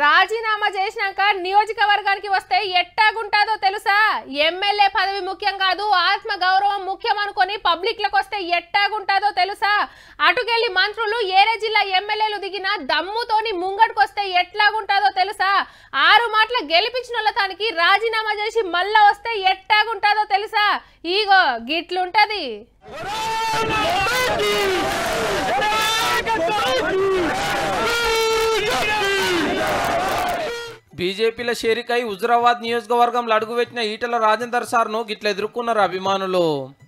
రాజీనామా చేసినాక నియోజకవర్గానికి వస్తే ఎట్టాగుంటాదో తెలుసా? ఎమ్మెల్యే పదవి ముఖ్యం కాదు ఆత్మ గౌరవం ముఖ్యం అనుకొని పబ్లిక్లకు వస్తే ఎట్టాగుంటాదో తెలుసా? అటుకెళ్ళి మంత్రులు ఏరే జిల్లా ఎమ్మెల్యేలు దిగిన దమ్ముతోని ముంగడికొస్తే ఎట్లాగుంటాదో తెలుసా? ఆరు మాటల గెలిపించిన వాళ్ళ తానికి రాజీనామా చేసి మళ్ళా వస్తే ఎట్టాగుంటాదో తెలుసా? ఈగో గిట్లుంటది. బీజేపీల షేరికై హుజరాబాద్ నియోజకవర్గంలో అడుగుపెట్టిన ఈటల రాజేందర్ సార్ను గిట్ల ఎదుర్కొన్నారు అభిమానులు.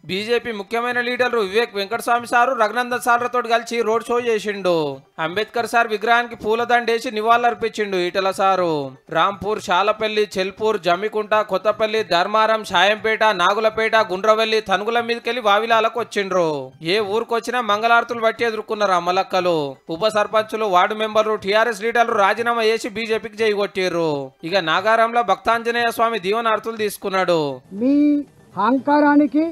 బీజేపీ ముఖ్యమైన లీడర్లు వివేక్ వెంకటస్వామి సారు రఘునందన్ సార్లతో కలిసి రోడ్ షో చేసిండు. అంబేద్కర్ సార్ విగ్రహానికి పూలదండేసి నివాళులర్పించిండు ఈటల సారు. రాంపూర్ శాలపల్లి చెల్పూర్ జమ్మికుంట కొత్తపల్లి ధర్మారం షాయంపేట నాగులపేట గుండ్రవల్లి తనుగుల మీదకెళ్ళి వావిలాలకు వచ్చిండ్రు. ఏ ఊరికొచ్చినా మంగళార్తులు బట్టి ఎదుర్కొన్నారు అమ్మలక్కలు ఉప సర్పంచులు వార్డు మెంబర్లు టీఆర్ఎస్ లీడర్లు రాజీనామా చేసి బీజేపీకి జైగొట్టిర్రు ఇక నాగారంలో భక్తాంజనేయ స్వామి దీవనార్థులు తీసుకున్నాడు. మీ అహంకారానికి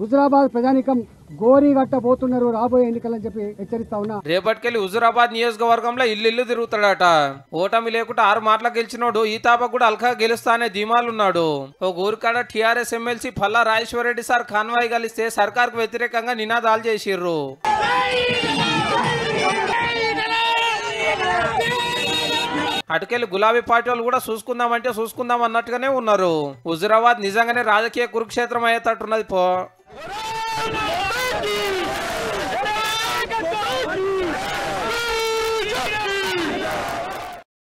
హుజరాబాద్ ప్రజానికం గోరీ కట్టబోతున్నారు రాబోయే ఎన్నికలని చెప్పి హెచ్చరిస్తా ఉన్నా. రేపటికెళ్ళి హుజురాబాద్ నియోజకవర్గంలో ఇల్లు ఇల్లు తిరుగుతాడట. ఓటమి లేకుండా ఆరు మాటలు గెలిచినోడు ఈ తాప కూడా అల్కా గెలుస్తా అనే ధీమాలున్నాడు. ఒక ఊరికాడ TRS MLC Palla Rajeshwar Reddy sir convoy కలిస్తే సర్కార్కు వ్యతిరేకంగా నినాదాలు చేసిర్రు. అటుకెళ్ళి గులాబీ పార్టీ వాళ్ళు కూడా చూసుకుందామంటే చూసుకుందాం అన్నట్టుగానే ఉన్నారు. హుజురాబాద్ నిజంగానే రాజకీయ కురుక్షేత్రం అయ్యేటట్టున్నది పో.